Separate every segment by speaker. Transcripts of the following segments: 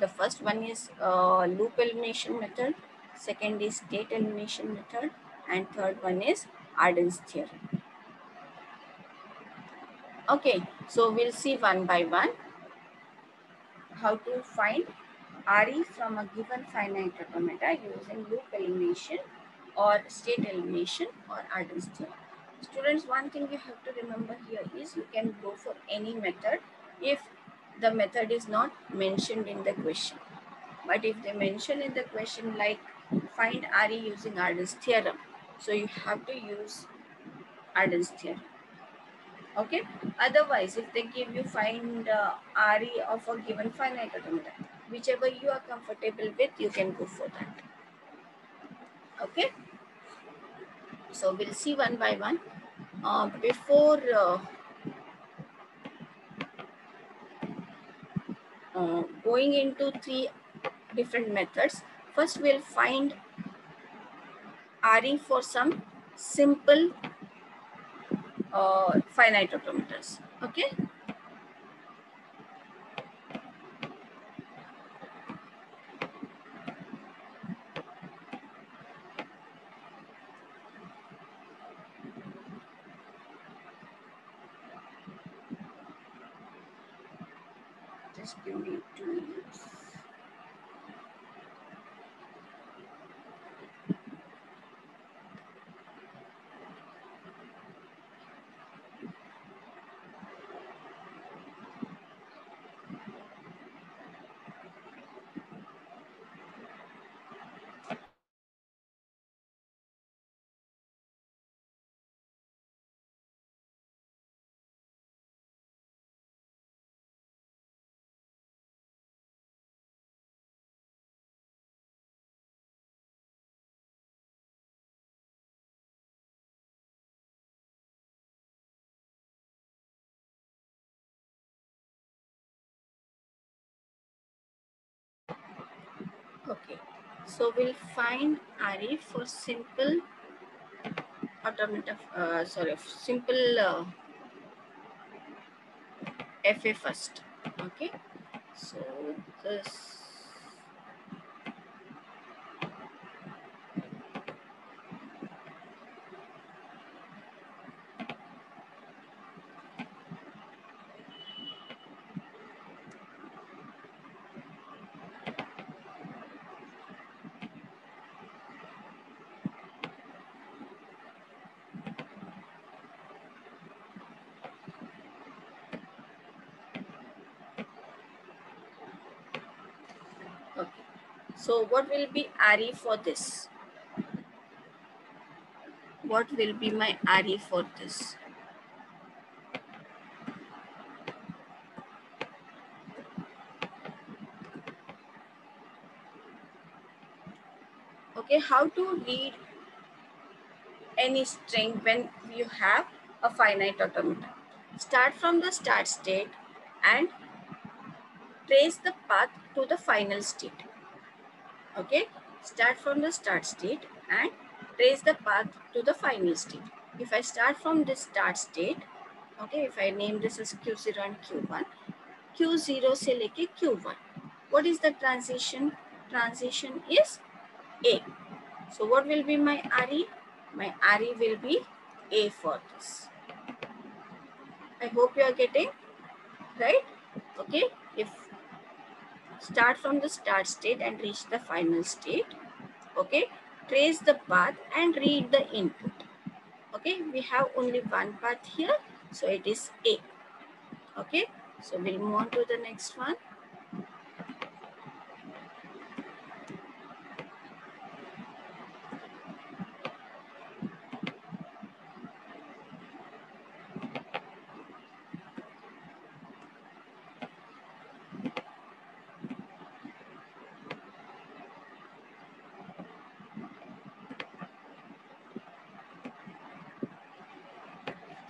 Speaker 1: The first one is uh, loop elimination method, second is state elimination method, and third one is Arden's theorem. Okay, so we'll see one by one how to find RE from a given finite automata using loop elimination or state elimination or Arden's theorem. Students, one thing you have to remember here is you can go for any method if the method is not mentioned in the question. But if they mention in the question like find RE using Arden's theorem, so you have to use Arden's theorem. Okay. Otherwise, if they give you find uh, RE of a given finite automata, whichever you are comfortable with, you can go for that. Okay. So we'll see one by one. Uh, before uh, uh, going into three different methods, first we'll find RE for some simple uh, finite automatons. Okay. Just give me two minutes. Okay, so we'll find RE for simple automata, uh, sorry, simple uh, FA first. Okay, so this. Okay, so what will be RE for this? What will be my RE for this? Okay, how to read any string when you have a finite automata? Start from the start state and trace the path to the final state. Okay, start from the start state and trace the path to the final state. If I start from this start state, okay, if I name this as Q0 and Q1, Q0 से लेके Q1. What is the transition? Transition is A. So what will be my RE? My RE will be A for this. I hope you are getting right. Okay, if start from the start state and reach the final state. Okay, trace the path and read the input. Okay, we have only one path here, so it is A. Okay, so we'll move on to the next one.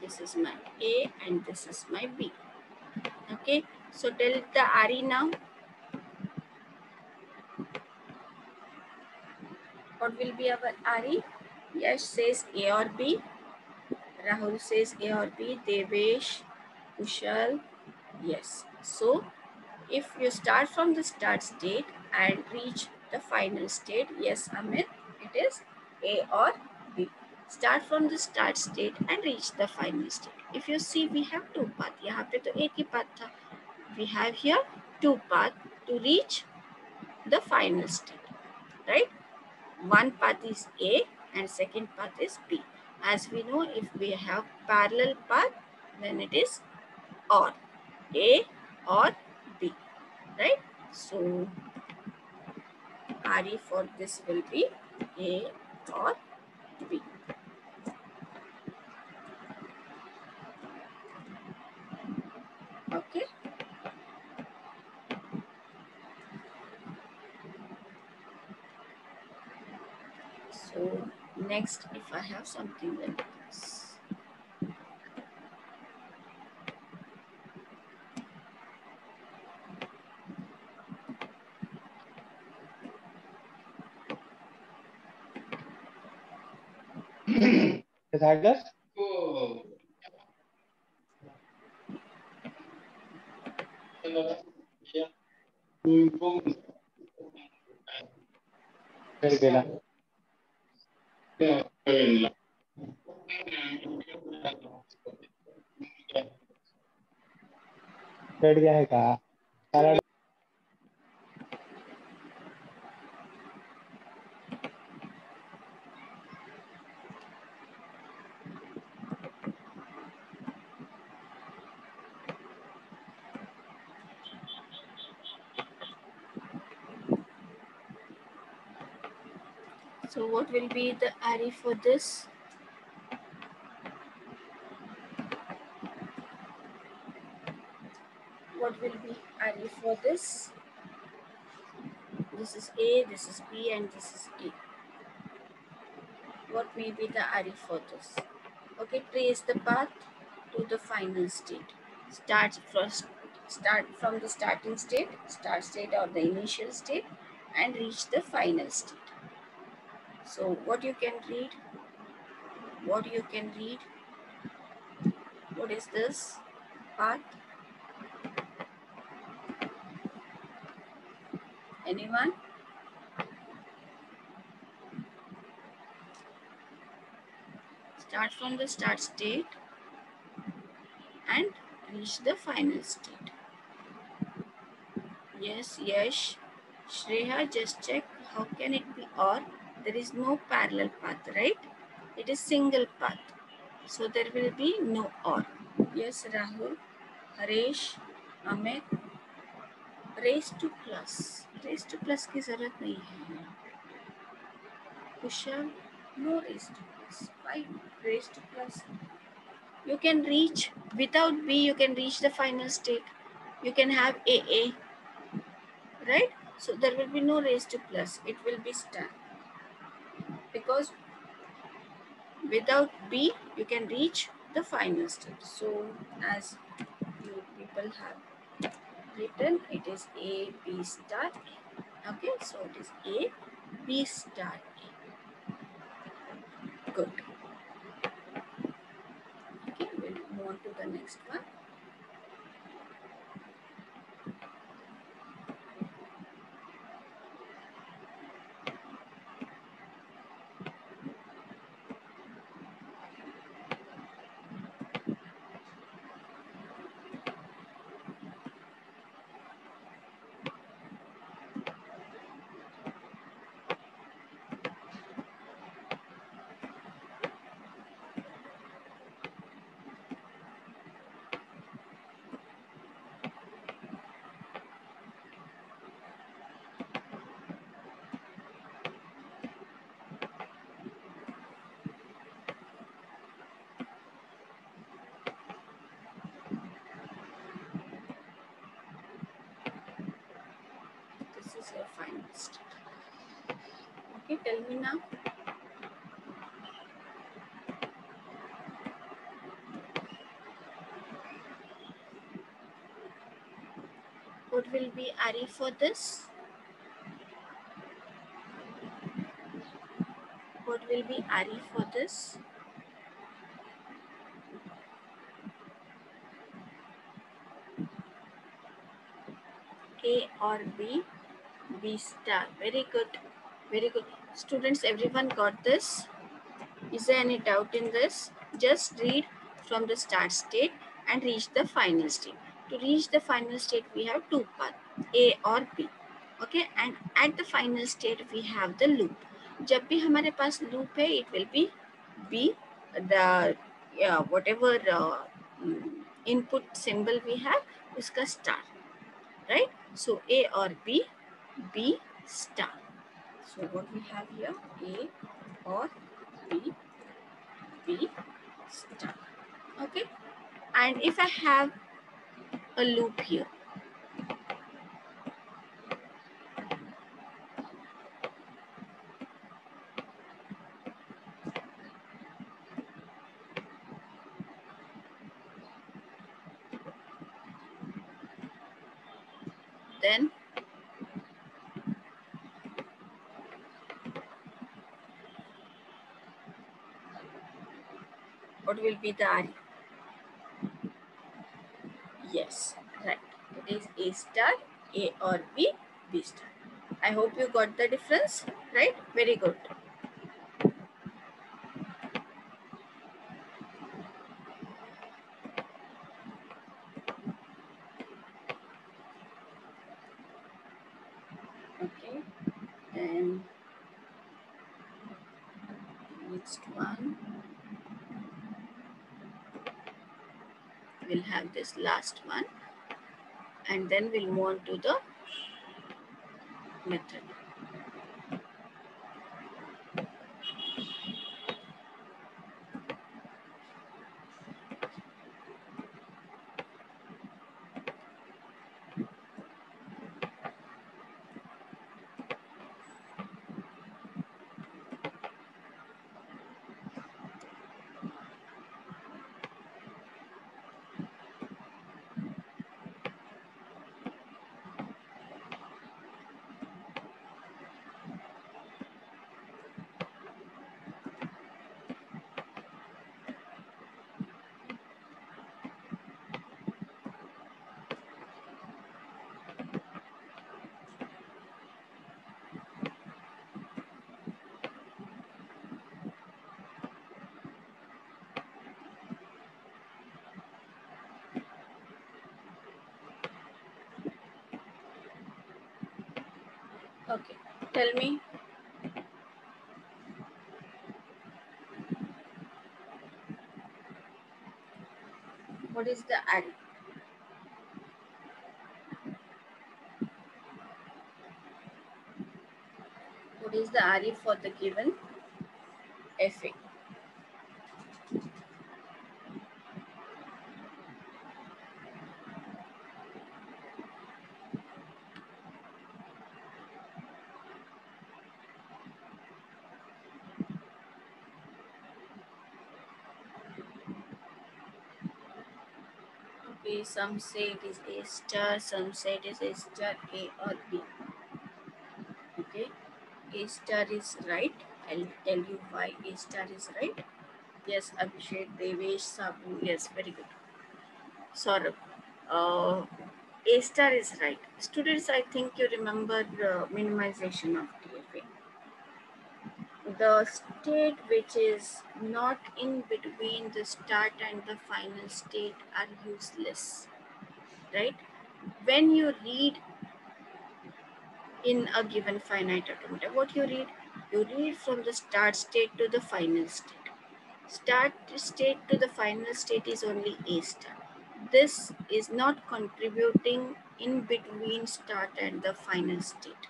Speaker 1: This is my A and this is my B. Okay, so tell the RE now. What will be our RE? Yes says A or B. Rahul says A or B. Devesh, Kushal. Yes. So if you start from the start state and reach the final state, yes, Amit, it is A or Start from the start state and reach the final state. If you see, we have two paths. यहाँ पे तो एक ही path था. We have here two paths to reach the final state, right? One path is A and second path is B. As we know, if we have parallel path, then it is OR, A or B, right? So, RE for this will be A or B. next, if I have something like this.
Speaker 2: Pythagoras? Very good.
Speaker 1: So what will be the RE for this? For this? This is A, this is B, and this is E. What may be the RE for this? Okay, trace the path to the final state. Start first, start from the starting state, start state or the initial state, and reach the final state. So what you can read? What you can read? What is this path? Anyone? Start from the start state and reach the final state. Yes, yes. Shreya, just check how can it be or there is no parallel path, right? It is single path. So there will be no or. Yes, Rahul, Haresh, Amit. Raise to plus. Raise to plus की जरूरत नहीं है. Kushal, no raise to plus. Why raise to plus? You can reach without B. You can reach the final state. You can have AA, right? So there will be no raise to plus. It will be star because without B, you can reach the final state. So as you people have written, it is A, B star A. Okay, so it is A, B star A. Good. Okay, we'll move on to the next one. This is your final state. Okay, tell me now. What will be RE for this? What will be RE for this? A or B? B star. Very good. Very good. Students, everyone got this? Is there any doubt in this? Just read from the start state and reach the final state. To reach the final state, we have two paths, A or B. Okay, and at the final state, we have the loop. जब भी हमारे पास loop है, it will be B, the yeah, whatever uh, mm, input symbol we have, उसका star, right? So A or B, B star. So what we have here, A or B, B star. Okay. And if I have a loop here, then what will be the RE? Yes, right. It is A star, A or B, B star. I hope you got the difference, right? Very good. Okay, and next one. We'll have this last one and then we'll move on to the method. Okay, tell me. What is the RE? What is the RE for the given FA? Some say it is A star, some say it is A star A or B. Okay, A star is right. I'll tell you why A star is right. Yes, Abhishek, Devesh, Sabu. Yes, very good. Saurabh. Uh, A star is right. Students, I think you remember uh, minimization of DFA. The state which is not in between the start and the final state are useless, right? When you read in a given finite automata, what you read? You read from the start state to the final state. Start state to the final state is only A star. This is not contributing in between start and the final state,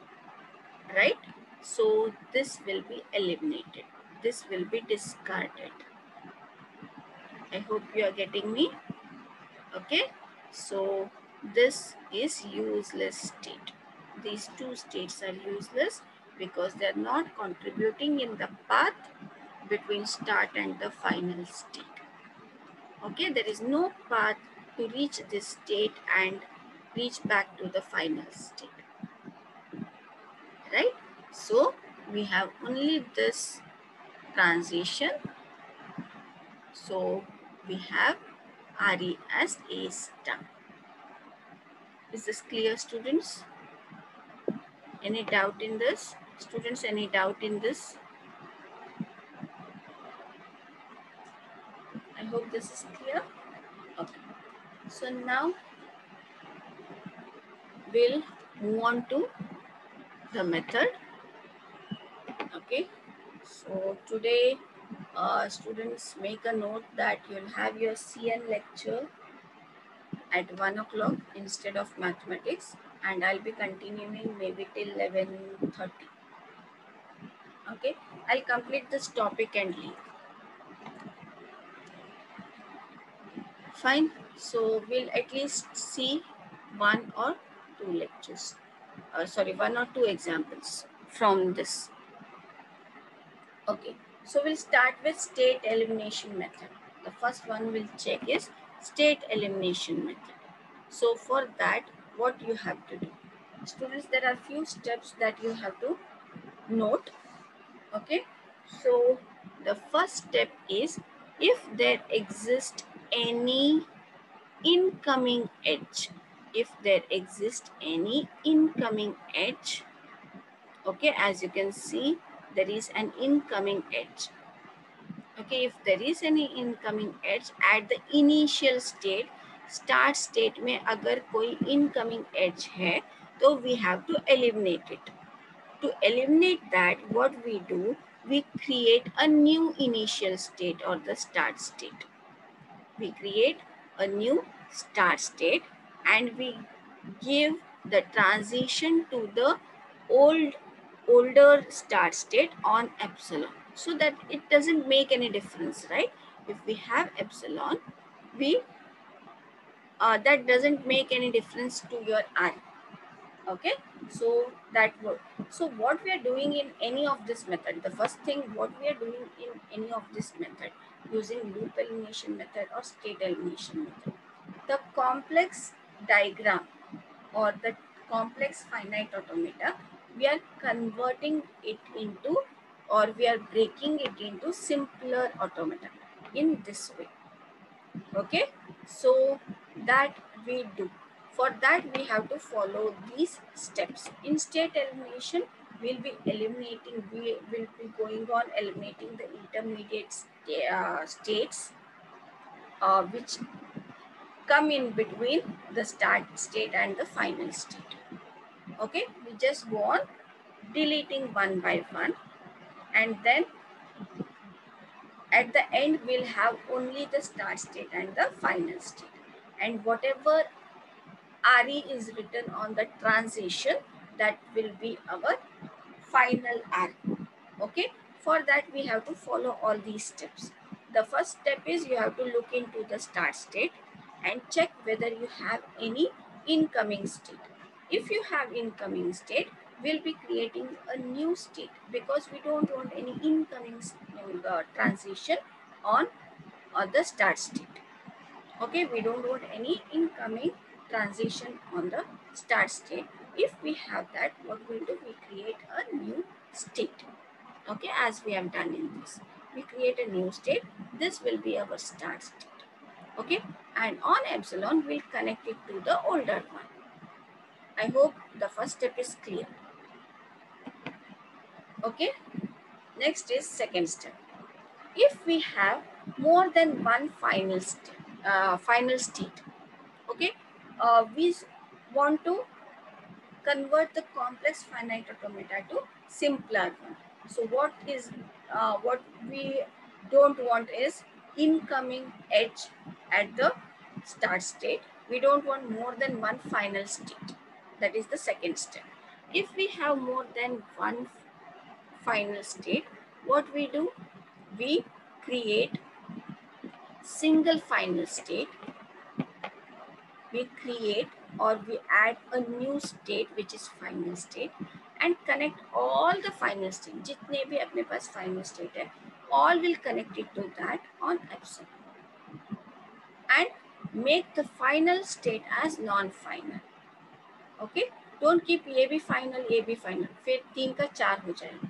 Speaker 1: right? So this will be eliminated. This will be discarded. I hope you are getting me. Okay. So this is useless state. These two states are useless because they are not contributing in the path between start and the final state. Okay. There is no path to reach this state and reach back to the final state. Right? So we have only this transition. So we have RE as A star. Is this clear, students? Any doubt in this? Students, any doubt in this? I hope this is clear. Okay. So now we'll move on to the method. So today, uh, students make a note that you'll have your CN lecture at 1 o'clock instead of mathematics and I'll be continuing maybe till 11.30. Okay, I'll complete this topic and leave. Fine, so we'll at least see one or two lectures. Uh, sorry, one or two examples from this. Okay, so we'll start with state elimination method. The first one we'll check is state elimination method. So for that, what you have to do? Students, there are few steps that you have to note. Okay, so the first step is if there exists any incoming edge, if there exists any incoming edge, okay, as you can see, there is an incoming edge okay if there is any incoming edge at the initial state start state में अगर कोई incoming edge है तो we have to eliminate it to eliminate that what we do we create a new initial state or the start state we create a new start state and we give the transition to the old older start state on epsilon so that it doesn't make any difference, right? If we have epsilon, we uh, that doesn't make any difference to your i. Okay, so that work. So what we are doing in any of this method, the first thing what we are doing in any of this method using loop elimination method or state elimination method, the complex diagram or the complex finite automata, we are converting it into or we are breaking it into simpler automata in this way. Okay, so that we do. For that, we have to follow these steps. In state elimination, we'll be eliminating, we will be going on eliminating the intermediate sta uh, states uh, which come in between the start state and the final state. Okay, we just go on deleting one by one and then at the end we'll have only the start state and the final state and whatever RE is written on the transition that will be our final RE. Okay, for that we have to follow all these steps. The first step is you have to look into the start state and check whether you have any incoming state. If you have incoming state, we'll be creating a new state because we don't want any incoming uh, transition on, on the start state. Okay, we don't want any incoming transition on the start state. If we have that, what we'll do, we create a new state. Okay, as we have done in this. We create a new state. This will be our start state. Okay, and on epsilon, we'll connect it to the older one. I hope the first step is clear. Okay, next is second step. If we have more than one final step, uh, final state, okay, uh, we want to convert the complex finite automata to simpler one. So what is uh, what we don't want is incoming edge at the start state. We don't want more than one final state. That is the second step. If we have more than one final state, what we do? We create single final state. We create or we add a new state which is final state and connect all the final state. जितने भी अपने पास final state है, all will connect it to that on epsilon and make the final state as non-final. Okay don't keep ये भी final ये भी final फिर तीन का चार हो जाएगा।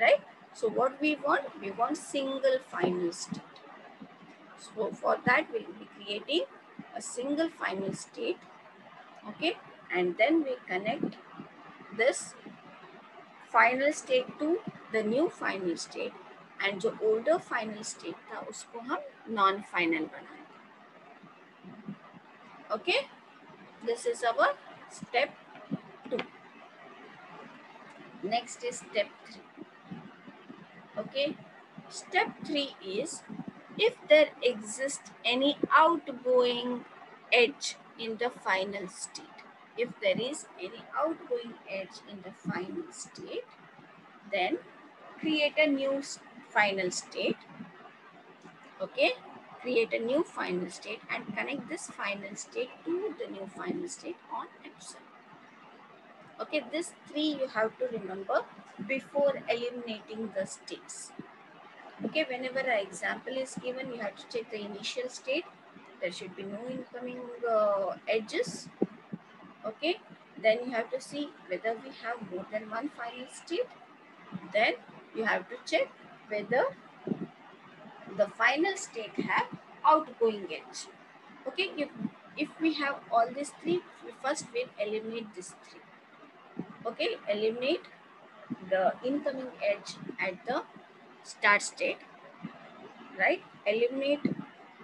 Speaker 1: Right so what we want we want single final state so for that we be creating a single final state okay and then we connect this final state to the new final state and जो older final state था, उसको हम non final बनाएँगे। Okay this is our step 2 next is step 3 okay? Step 3 is if there exists any outgoing edge in the final state if there is any outgoing edge in the final state then create a new final state. Okay create a new final state and connect this final state to the new final state on epsilon. Okay this three you have to remember before eliminating the states. Okay whenever an example is given you have to check the initial state. There should be no incoming uh, edges. Okay then you have to see whether we have more than one final state. Then you have to check whether the final state have outgoing edge. Okay if, if we have all these three we first will eliminate these three. Okay eliminate the incoming edge at the start state right? Eliminate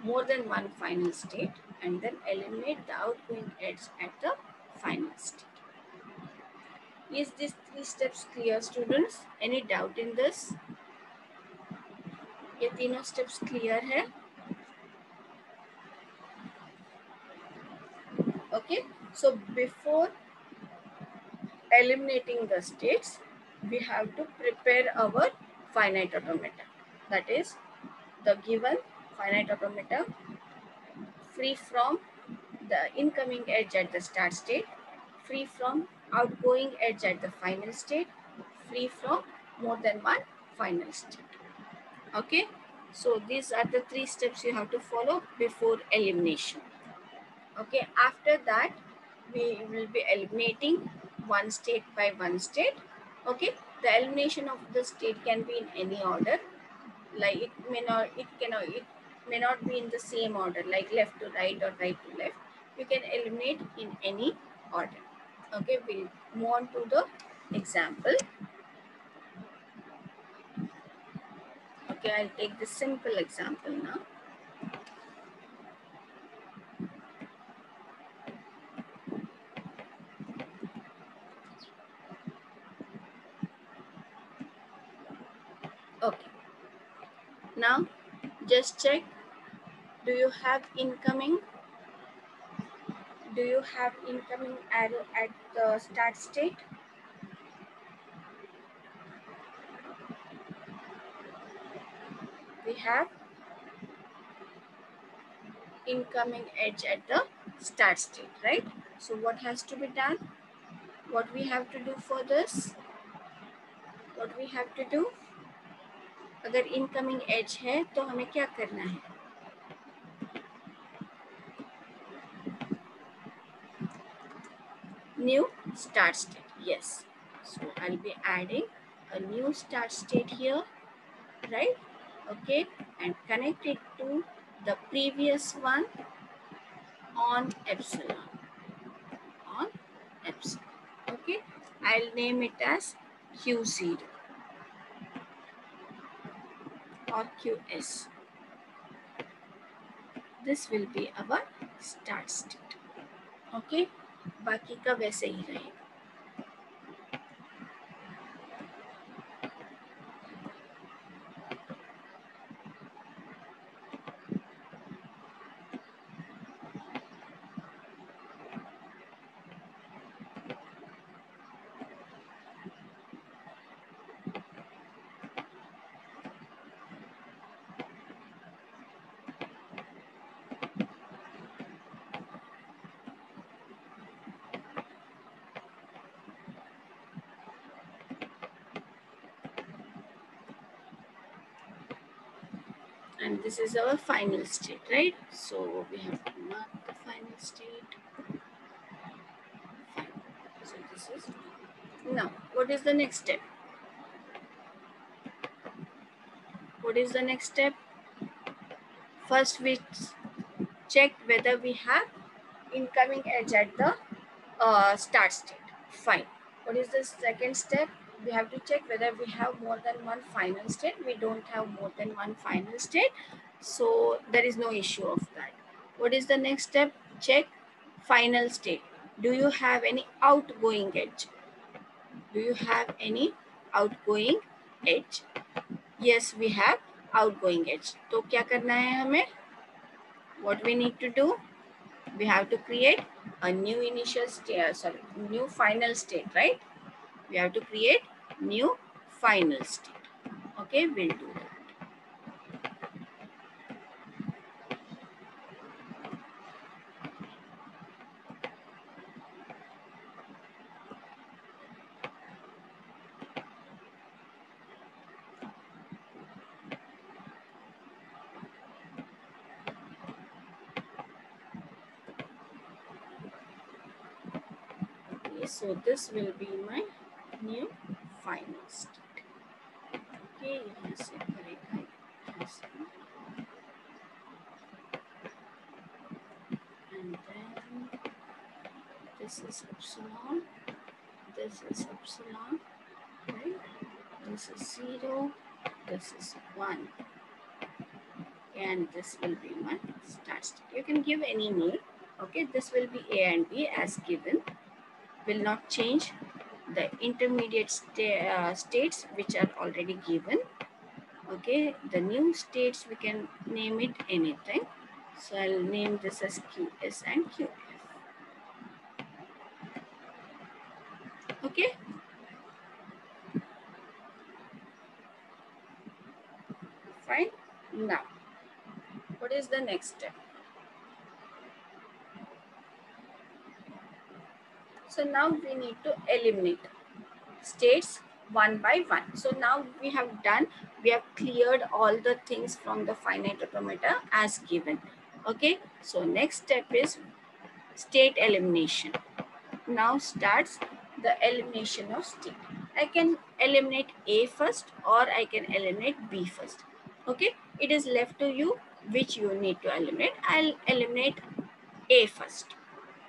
Speaker 1: more than one final state and then eliminate the outgoing edge at the final state. Is these three steps clear students? Any doubt in this ये तीनों steps clear है okay so before eliminating the states we have to prepare our finite automata that is the given finite automata free from the incoming edge at the start state free from outgoing edge at the final state free from more than one final state okay? So these are the three steps you have to follow before elimination. Okay? After that we will be eliminating one state by one state. Okay? The elimination of the state can be in any order. Like it may not it cannot it may not be in the same order like left to right or right to left. You can eliminate in any order. Okay? We'll move on to the example okay i'll take the simple example now. Okay. Now just check. Do you have incoming? Do you have incoming arrow at the start state have incoming edge at the start state right so what has to be done what we have to do for this what we have to do अगर incoming edge है तो हमें क्या करना है new start state yes so i'll be adding a new start state here right okay and connect it to the previous one on epsilon on epsilon okay i'll name it as q0 or qs this will be our start state okay बाकी का वैसे ही रहेगा And this is our final state right so we have to mark the final state so this is now what is the next step what is the next step first we check whether we have incoming edge at the uh, start state. Fine. What is the second step? We have to check whether we have more than one final state. We don't have more than one final state. So there is no issue of that. What is the next step? Check final state. Do you have any outgoing edge? Do you have any outgoing edge? Yes, we have outgoing edge. तो क्या करना है हमें? What we need to do? We have to create a new initial state, sorry, new final state, right? We have to create new final state. Okay, we'll do that. So this will be my new final state. Okay, you is correct. And then this is epsilon. This is epsilon. Right? This is zero. This is one. And this will be my start state. You can give any name. Okay, this will be A and B as given. Will not change the intermediate sta uh, states which are already given. Okay, the new states we can name it anything. So I'll name this as QS and QF. Okay. Fine. Now, what is the next step? So now we need to eliminate states one by one. So now we have done, we have cleared all the things from the finite automata as given. Okay, so next step is state elimination. Now starts the elimination of state. I can eliminate A first or I can eliminate B first. Okay, it is left to you which you need to eliminate. I'll eliminate A first.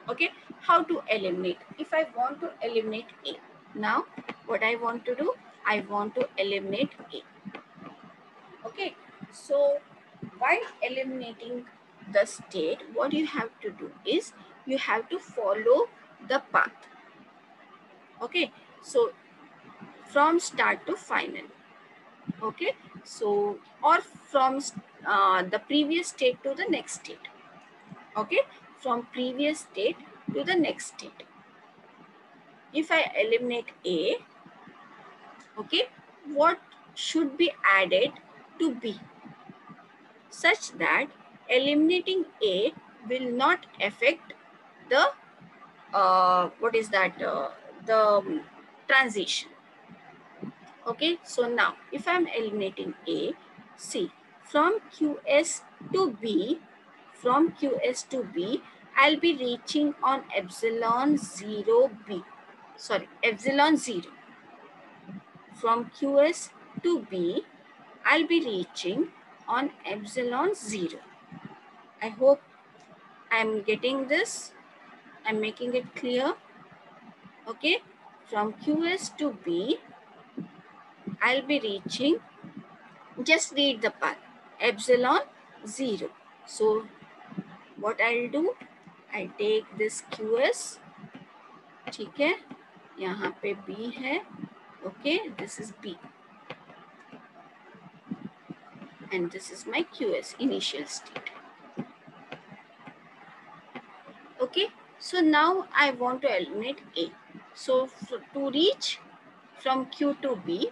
Speaker 1: Okay, how to eliminate? If I want to eliminate A, now what I want to do, I want to eliminate A. Okay, so while eliminating the state, what you have to do is you have to follow the path. Okay, so from start to final. Okay, so or from uh, the previous state to the next state. Okay, from previous state to the next state. If I eliminate A, okay, what should be added to B such that eliminating A will not affect the, uh, what is that, uh, the transition. Okay, so now if I'm eliminating A, see from QS to B, from QS to B, I'll be reaching on epsilon 0 B, sorry, epsilon 0. From QS to B, I'll be reaching on epsilon 0. I hope I'm getting this. I'm making it clear. Okay, from QS to B, I'll be reaching, just read the path, epsilon 0. So what I'll do, I take this QS, ठीक है यहाँ पे B है okay this is B and this is my QS initial state okay so now I want to eliminate A so to reach from Q to B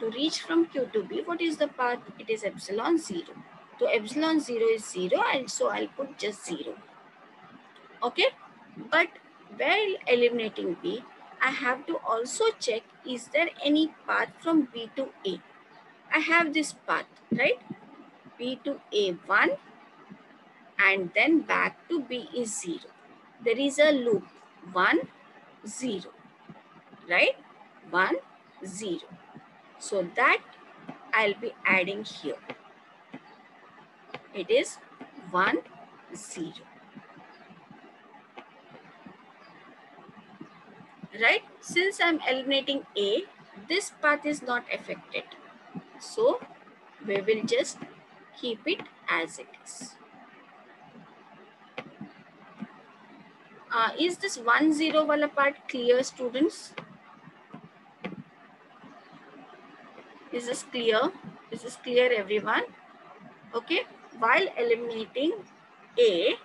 Speaker 1: to reach from Q to B what is the path it is epsilon 0 so epsilon 0 is 0 and so I'll put just 0 okay? But while eliminating b i have to also check is there any path from b to a? I have this path right? B to a1 and then back to b is 0 there is a loop. 1 0 right? 1 0 so that i'll be adding here. It is 1 0 right? Since I'm eliminating A, this path is not affected. So we will just keep it as it is. Uh, is this 1 0 wala part clear students? Is this clear? Is this clear everyone? Okay. While eliminating A,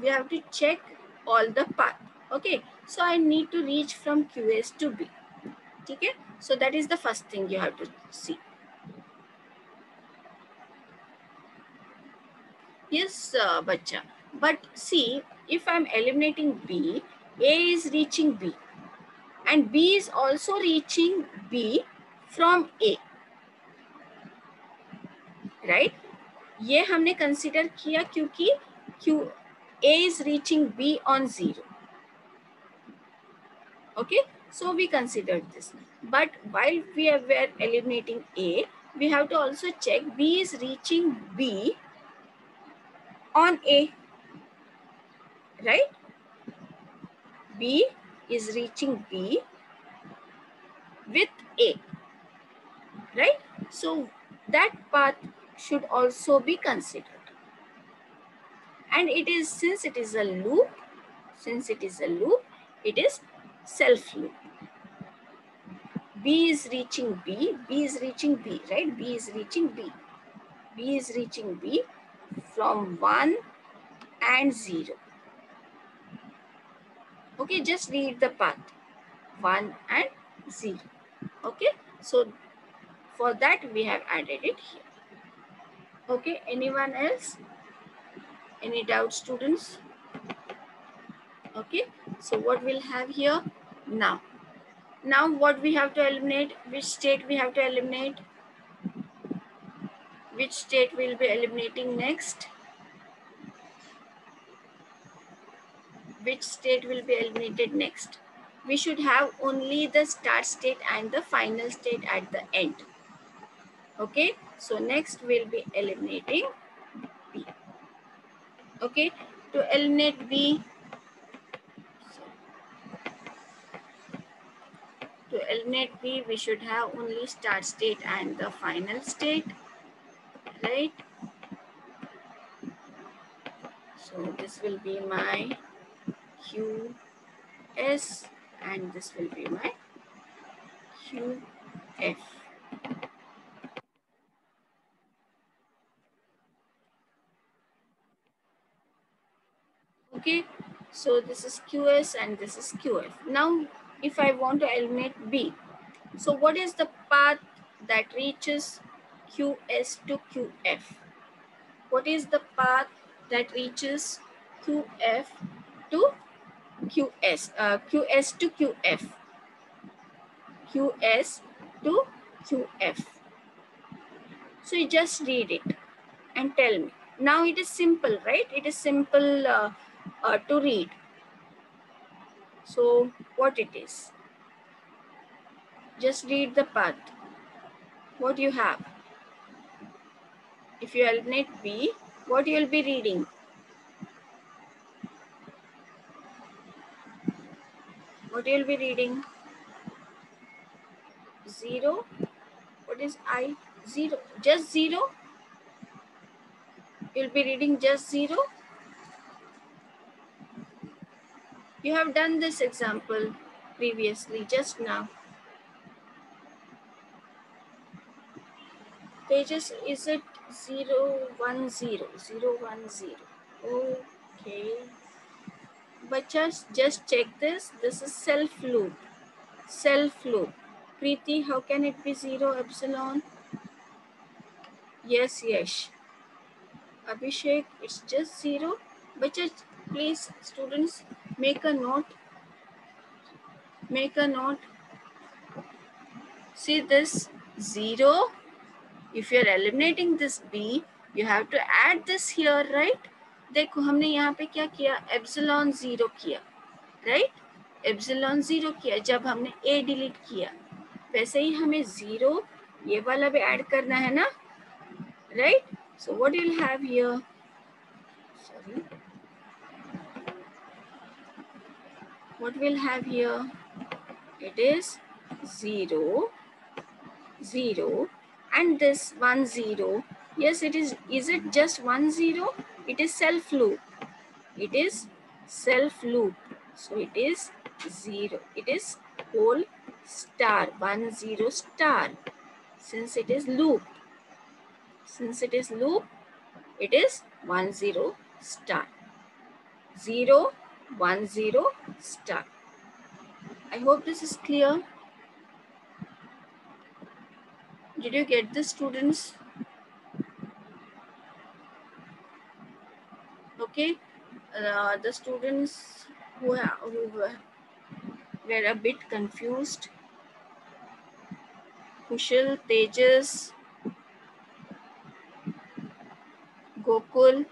Speaker 1: we have to check all the path. Okay. So I need to reach from QS to B. Okay. So that is the first thing you have to see. Yes, uh, bacha. But see, if I'm eliminating B, A is reaching B. And B is also reaching B from A. Right? ये हमने consider किया क्योंकि Q A is reaching B on zero. Okay, so we considered this. But while we were eliminating A, we have to also check B is reaching B on A, right? B is reaching B with A, right? So that path should also be considered. And it is, since it is a loop, since it is a loop, it is self loop. B is reaching B, B is reaching B, right? B is reaching B. B is reaching B from 1 and 0. Okay, just read the path 1 and 0. Okay, so for that we have added it here. Okay, anyone else? Any doubt students? Okay, so what we'll have here now? Now what we have to eliminate? Which state we have to eliminate? Which state we'll be eliminating next? Which state will be eliminated next? We should have only the start state and the final state at the end. Okay, so next we'll be eliminating B. Okay, to eliminate B, to eliminate B, we should have only start state and the final state, right? So this will be my QS and this will be my QF. Okay, so this is QS and this is QF. Now, if I want to eliminate B, so what is the path that reaches QS to QF? What is the path that reaches QF to QS, uh, QS to QF? QS to QF. So you just read it and tell me. Now it is simple, right? It is simple uh, uh, to read. So what it is? Just read the path. What you have? If you eliminate B, what you will be reading? What you will be reading? Zero. What is I? Zero. Just zero. You'll be reading just zero. You have done this example previously, just now. Pages, is it zero one zero zero one zero? Okay. But just, just check this. This is self loop. Self loop. Preeti, how can it be zero epsilon? Yes, yes. Abhishek, it's just zero. But just please, students, make a note. Make a note. See this zero. If you're eliminating this B, you have to add this here, right? देखो हमने यहाँ पे क्या किया epsilon zero किया right epsilon zero किया जब हमने ए डिलीट किया वैसे ही हमें ज़ीरो ये वाला भी ऐड करना है ना right so what you have here sorry what we'll have here? It is 0 0 and this 1 0 yes it is is it just 1 0 it is self loop it is self loop so it is 0 it is whole star 1 0 star. Since it is loop since it is loop it is 1 0 star. 0 1 0 star i hope this is clear. Did you get this students? Okay. Uh, the students who, ha- who were were a bit confused. Kushal tejas gokul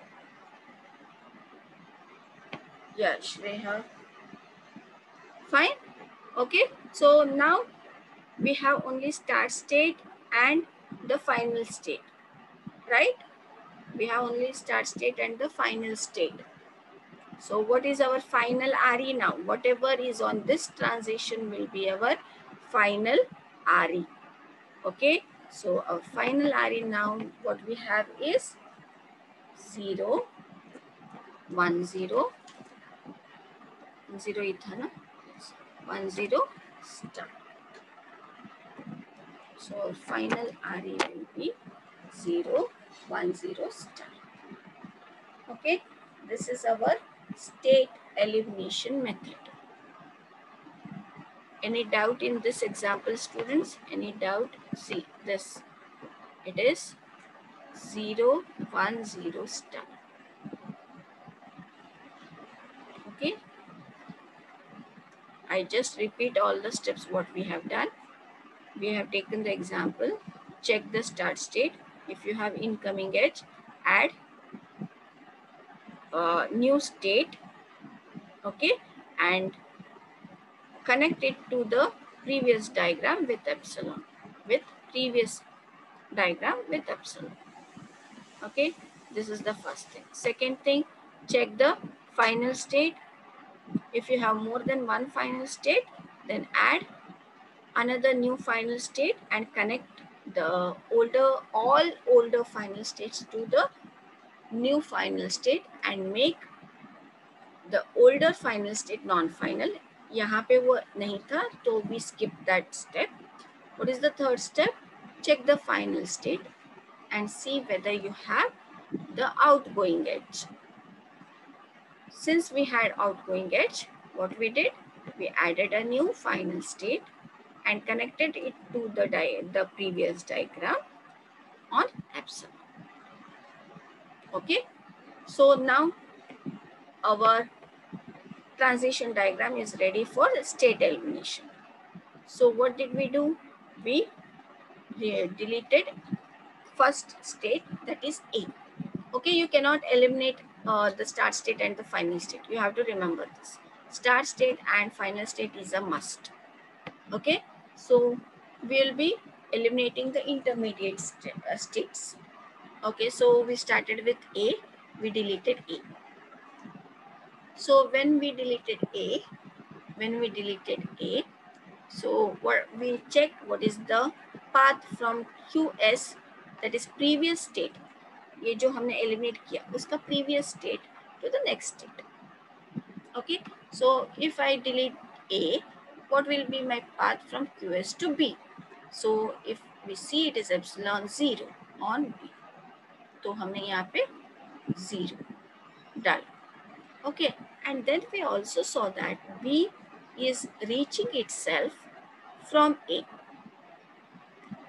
Speaker 1: yeah shreya fine okay so now we have only start state and the final state right we have only start state and the final state so what is our final RE now? Whatever is on this transition will be our final RE. Okay. So our final RE now, what we have is 0, 1, 0, 0 ether, no? 1, 0, star. So final RE will be 0, 1, 0, star. Okay. This is our state elimination method. Any doubt in this example, students? Any doubt? See this. It is 0, 1, 0 star. Okay. I just repeat all the steps what we have done. We have taken the example. Check the start state. If you have incoming edge, add uh, new state okay and connect it to the previous diagram with epsilon with previous diagram with epsilon okay this is the first thing second thing check the final state if you have more than one final state then add another new final state and connect the older all older final states to the new final state and make the older final state non-final यहाँ पे वो नहीं था तो we skip that step what is the third step check the final state and see whether you have the outgoing edge since we had outgoing edge what we did? We added a new final state and connected it to the the previous diagram on epsilon. Okay? So now our transition diagram is ready for state elimination. So what did we do? We deleted first state that is a. Okay? You cannot eliminate uh, the start state and the final state. You have to remember this. Start state and final state is a must. Okay? So we'll be eliminating the intermediate st uh, states. Okay? So we started with a we deleted a. So when we deleted a when we deleted a so what we check what is the path from qs that is previous state ये जो हमने eliminate किया, उसका previous state to the next state okay so if I delete A what will be my path from QS to B so if we see it is epsilon zero on B तो हमने यहाँ पे zero डाला. Okay and then we also saw that B is reaching itself from A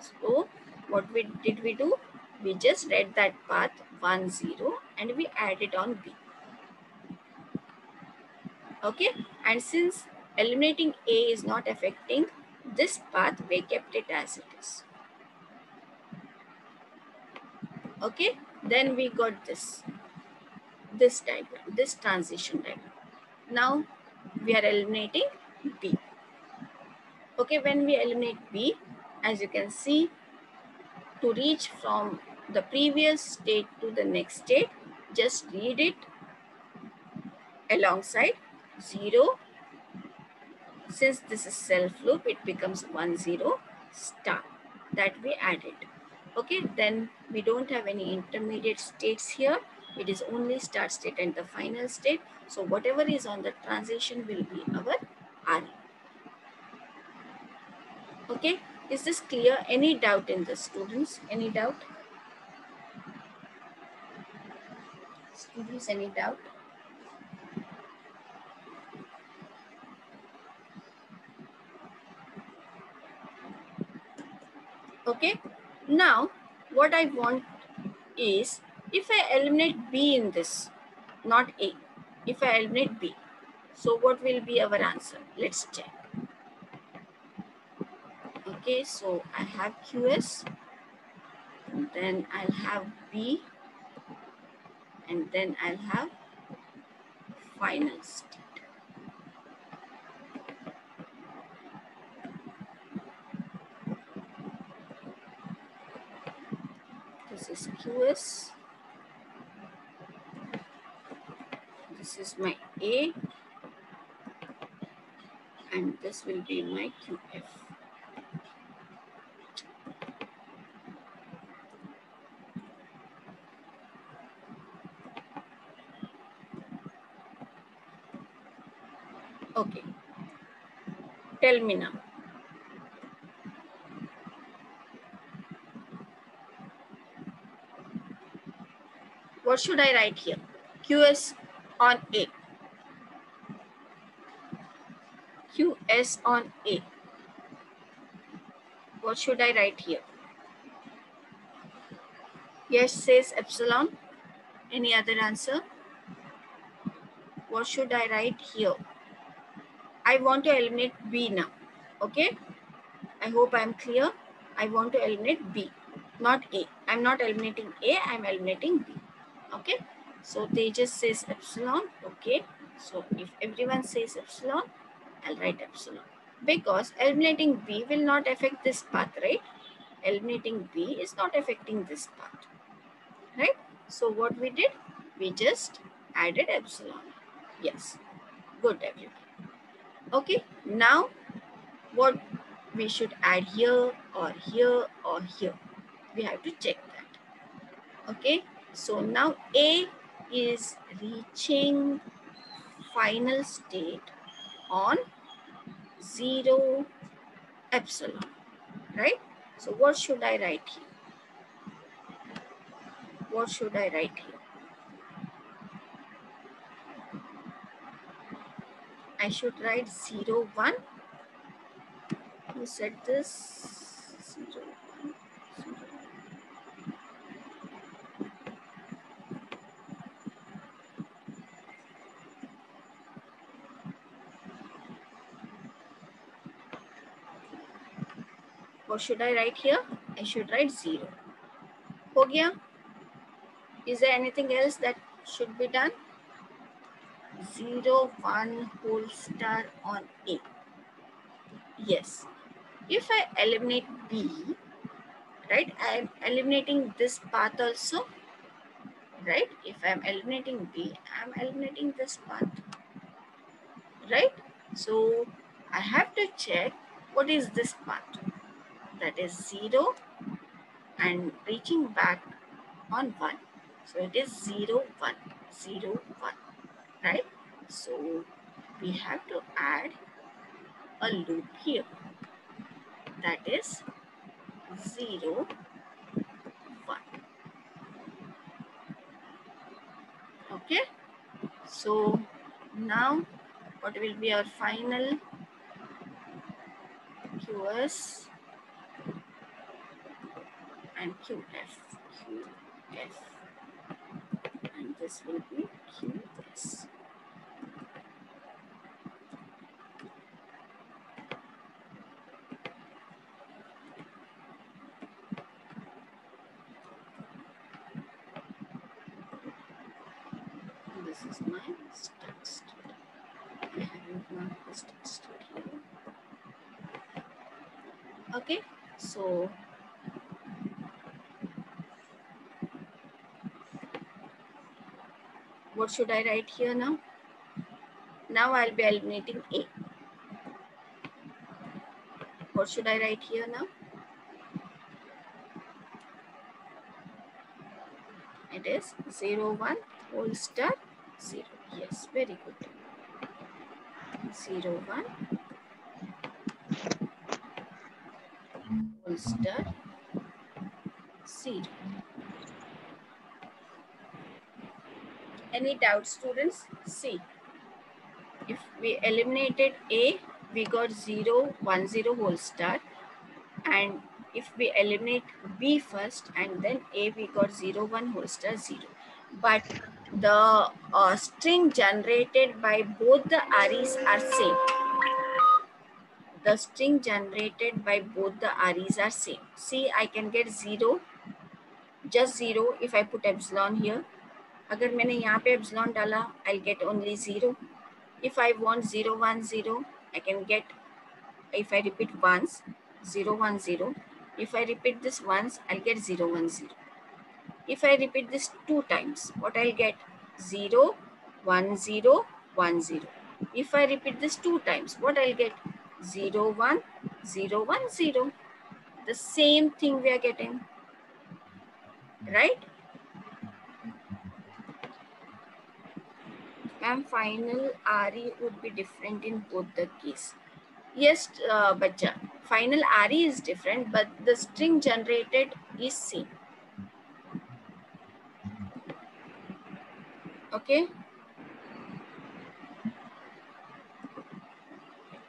Speaker 1: so what we did we do we just read that path 1 0 and we added on b. Okay? And since eliminating a is not affecting this path we kept it as it is. Okay? Then we got this. This diagram this transition diagram now we are eliminating b. Okay? When we eliminate b as you can see to reach from the previous state to the next state just read it alongside 0 Since this is self loop, it becomes 1, 0, star that we added. Okay, then we don't have any intermediate states here. It is only start state and the final state. So whatever is on the transition will be our RE. Okay, is this clear? Any doubt in this, students? Any doubt? Students, any doubt? Okay, now what I want is if I eliminate B in this, not A, if I eliminate B, so what will be our answer? Let's check. Okay, so I have QS, and then I'll have B, and then I'll have final state. This is QS. This is my A, and this will be my QF. Okay. Tell me now. What should I write here? QS on A. QS on A. What should I write here? Yes says epsilon. Any other answer? What should I write here? I want to eliminate B now. Okay. I hope I'm clear. I want to eliminate B, not A. I'm not eliminating A, I'm eliminating B. Okay. So they just says epsilon. Okay. So if everyone says epsilon, I'll write epsilon. Because eliminating B will not affect this path, right? Eliminating B is not affecting this path. Right? So what we did? We just added epsilon. Yes. Good everyone. Okay, now what we should add here or here or here. We have to check that. Okay, so now A is reaching final state on 0 epsilon, right? So what should I write here? What should I write here? I should write 0, 1. Who said this? 0, 1, 0. What should I write here? I should write 0. Ho gaya? Is there anything else that should be done? 0, 1 whole star on A. Yes. If I eliminate B, right, I am eliminating this path also, right? If I am eliminating B, I am eliminating this path, right? So I have to check what is this path. That is 0 and reaching back on 1. So it is 0, 1, 0, 1 right? So we have to add a loop here. That is 0, 1. Okay. So now what will be our final QS and QF. QF. And this will be QS. this is my text. I haven't marked this text here. Okay, so what should I write here now? Now I'll be eliminating A. what should I write here now? It is 0, 1 whole star 0. Yes, very good. 0, 1 whole star 0. Any doubt students? See, if we eliminated A, we got 0, 1, 0 whole star. And if we eliminate B first and then A, we got 0, 1 whole star 0. But the uh, string generated by both the REs are same. The string generated by both the REs are same. See, I can get 0, just 0 if I put epsilon here. अगर मैंने यहाँ पे epsilon डाला I get only zero if I want zero one zero I can get if I repeat once zero one zero if I repeat this once I get zero one zero if I repeat this two times what I get zero one zero one zero if I repeat this two times what I get zero one zero one zero the same thing we are getting right And final RE would be different in both the case. Yes, uh, bacha. Final RE is different, but the string generated is same. Okay.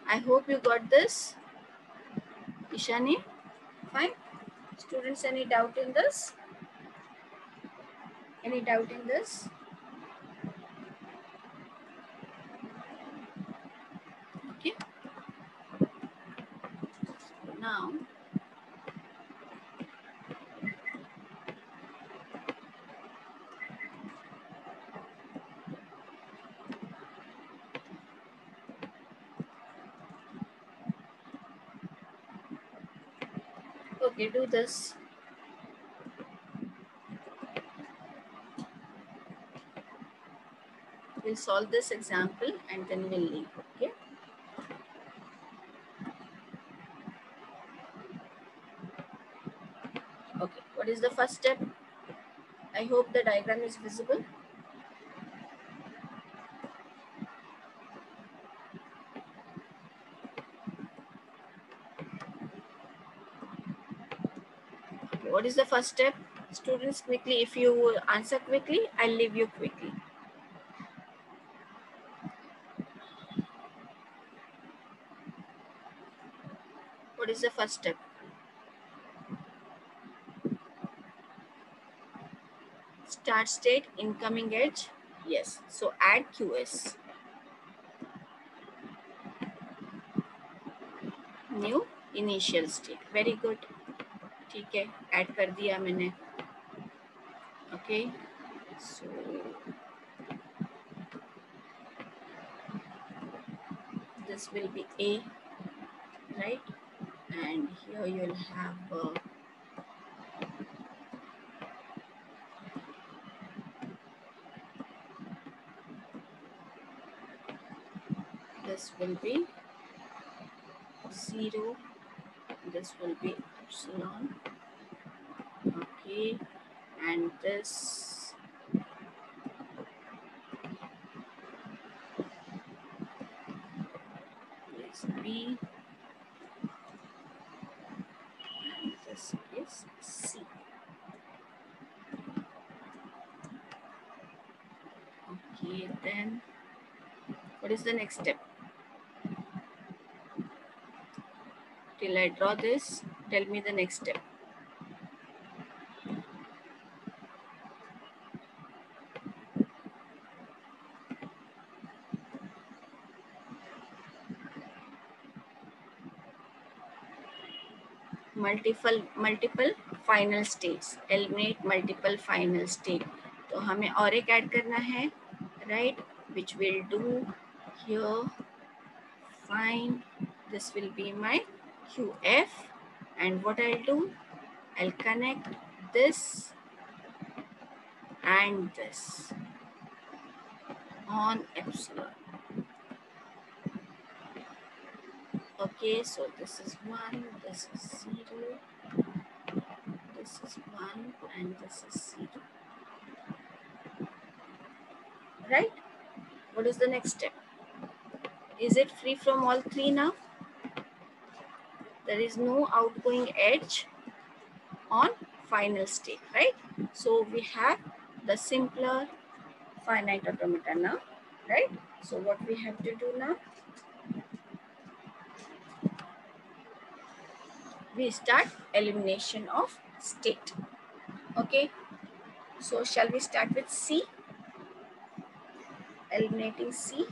Speaker 1: I hope you got this. Ishani, fine. Students, any doubt in this? Any doubt in this? Now, okay, do this. We'll solve this example and then we'll leave, okay? Okay, what is the first step? I hope the diagram is visible. What is the first step? Students, quickly, if you answer quickly, I'll leave you quickly. What is the first step? Start state, incoming edge. Yes. So add QS. New initial state. Very good. ठीक है add कर दिया मैंने okay so this will be A, right? And here you'll have uh, will be zero. This will be epsilon. Okay, and this is B. And this is C. Okay, then what is the next step? Till I draw this, tell me the next step. multiple multiple final states eliminate multiple final state तो हमें और एक add करना है right which will do here find this will be my qf and what i'll do i'll connect this and this on epsilon Okay, so this is 1, this is 0, this is 1, and this is 0. Right? What is the next step? Is it free from all three now? There is no outgoing edge on final state, right? So we have the simpler finite automata now, right? So what we have to do now? We start elimination of state. Okay. So shall we start with C? Eliminating C.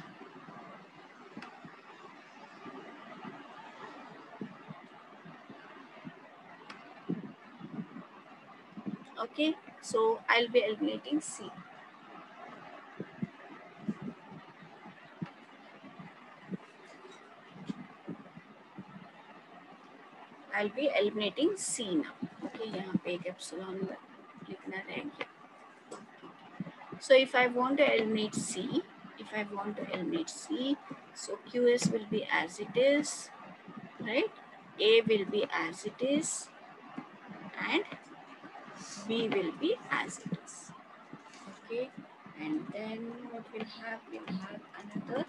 Speaker 1: Okay. So I'll be eliminating C. I'll be eliminating C now. Okay, यहाँ पे एक epsilon लिखना रह गया. So if I want to eliminate C, if I want to eliminate C, so QS will be as it is, right? A will be as it is, and B will be as it is. Okay, and then what we'll have, we'll have another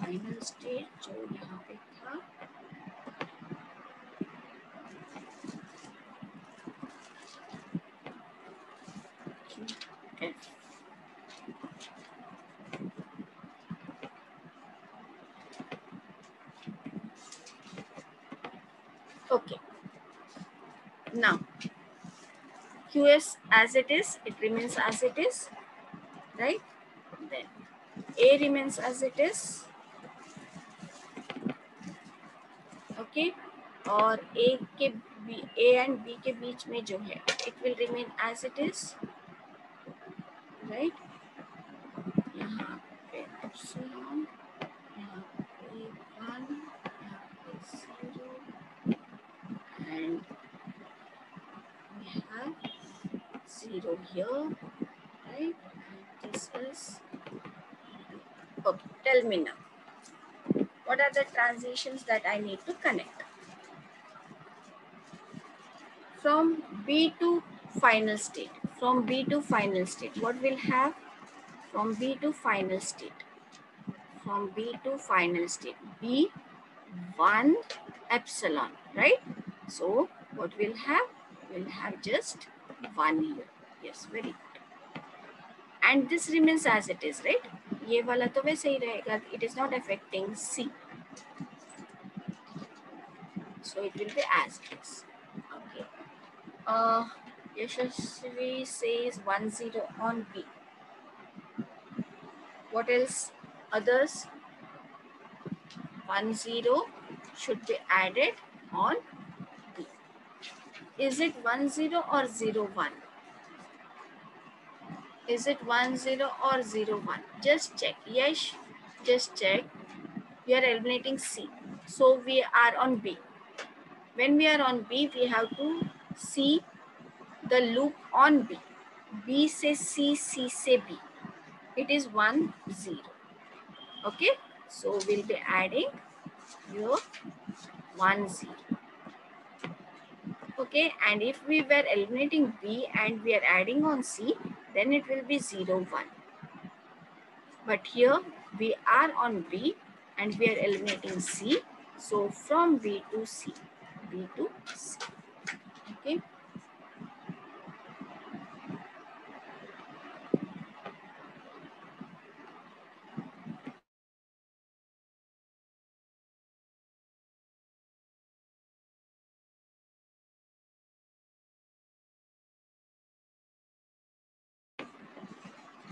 Speaker 1: final state जो यहाँ पे QS as it is, it remains as it is, right? Then A remains as it is. Okay. और A के B, A and B के बीच में जो है, it will remain as it is, the transitions that I need to connect? From B to final state, from B to final state, what we'll have? From B to final state, from B to final state, B 1 epsilon, right? So what we'll have? We'll have just 1 here. Yes, very good. And this remains as it is, right? ये वाला तो वैसे ही रहेगा. It is not affecting C. it will be as it is. Okay. Uh, Yashasvi says 1 0 on B. What else? Others? 1 0 should be added on B. Is it 1 0 or 0 1? Is it 1 0 or 0 1? Just check. Yes, just check. We are eliminating C. So we are on B. When we are on B, we have to see the loop on B. B से C, C से B. It is 1 0. Okay. So we'll be adding your 1 0. Okay. And if we were eliminating B and we are adding on C, then it will be 0 1. But here we are on B and we are eliminating C. So from B to C, To C. Okay.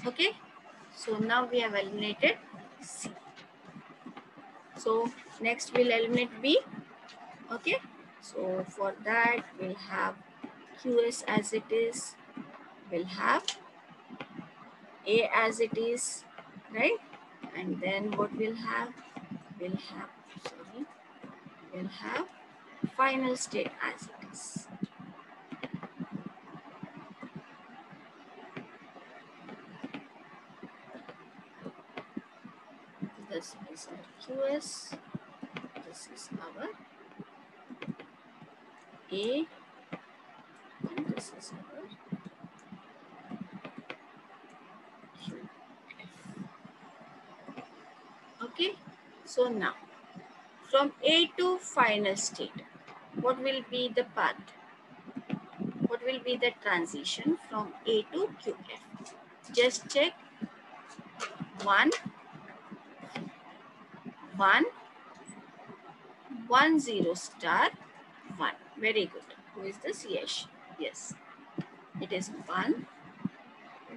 Speaker 1: Okay. So now we have eliminated C. So next we'll eliminate B. Okay. So for that we'll have QS as it is. We'll have A as it is, right? And then what we'll have? We'll have, sorry, we'll have final state as it is. This is our QS. this is our And this is Okay, so now from A to final state, what will be the path? What will be the transition from A to QF? Just check one, one, one zero star one. Very good. Who is this? Yes. Yes. It is one,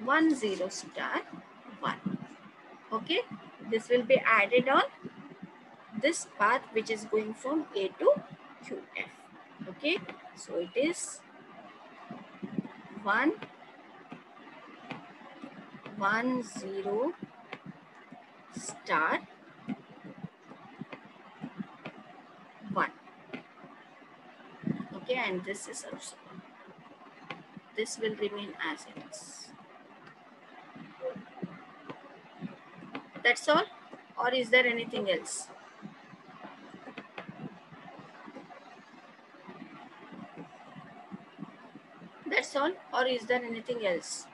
Speaker 1: one zero star one. Okay. This will be added on this path which is going from A to QF. Okay. So it is one, one zero star one. Okay, and this is also This will remain as it is. That's all, or is there anything else? That's all, or is there anything else?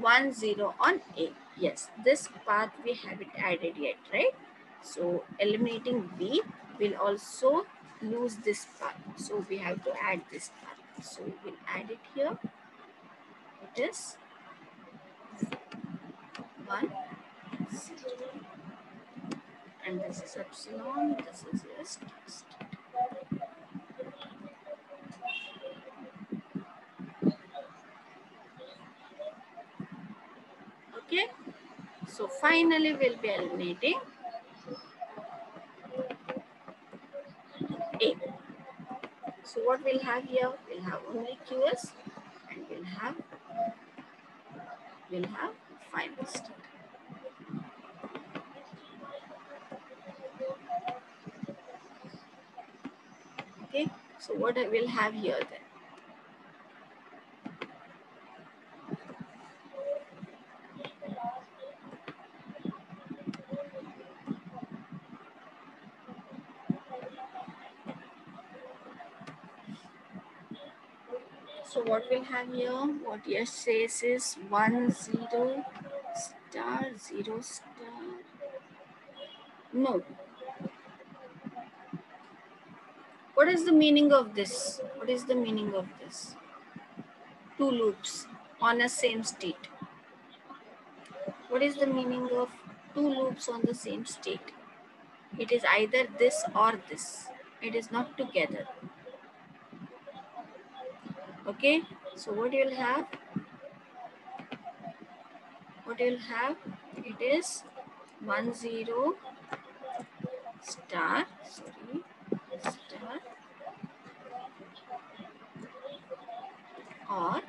Speaker 1: One zero on A. Yes, this path we haven't added yet, right? So eliminating B will also lose this part. So we have to add this part. So we will add it here. It is one zero. And this is epsilon, this is your test. Okay, so finally we'll be eliminating A. So what we'll have here? We'll have only QS and we'll have we'll have final. Okay, so what I will have here then? So what we'll have here, what yes says is one zero star zero star. No. What is the meaning of this? What is the meaning of this? Two loops on a same state. What is the meaning of two loops on the same state? It is either this or this. It is not together. Okay, so what you'll have? What you'll have? It is one zero star, sorry, star or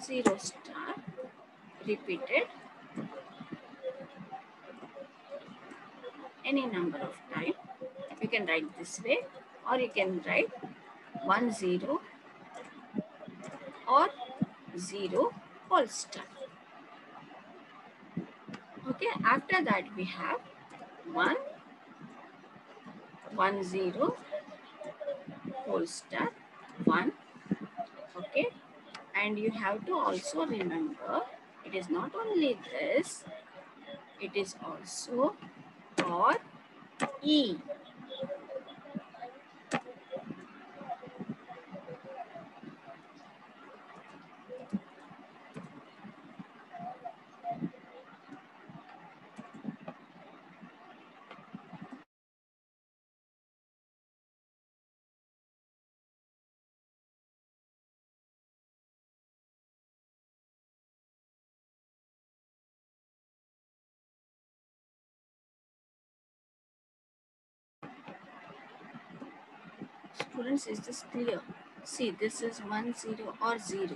Speaker 1: zero star repeated any number of time. You can write this way or you can write 1 0 or 0 whole star. Okay, after that we have 1 1 0 star 1 okay and you have to also remember it is not only this it is also or e Is this clear? See, this is 1, 0 or 0,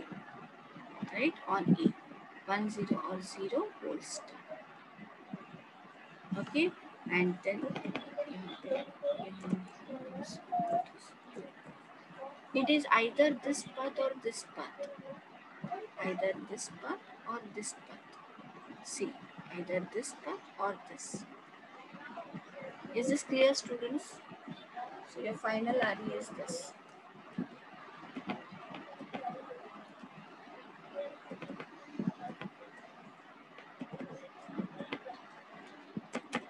Speaker 1: right, on A. 1, 0 or 0 whole star. Okay, and then it is either this path or this path. Either this path or this path. See, either this path or this. Is this clear students? So your final RE is this.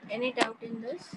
Speaker 1: Any doubt in this?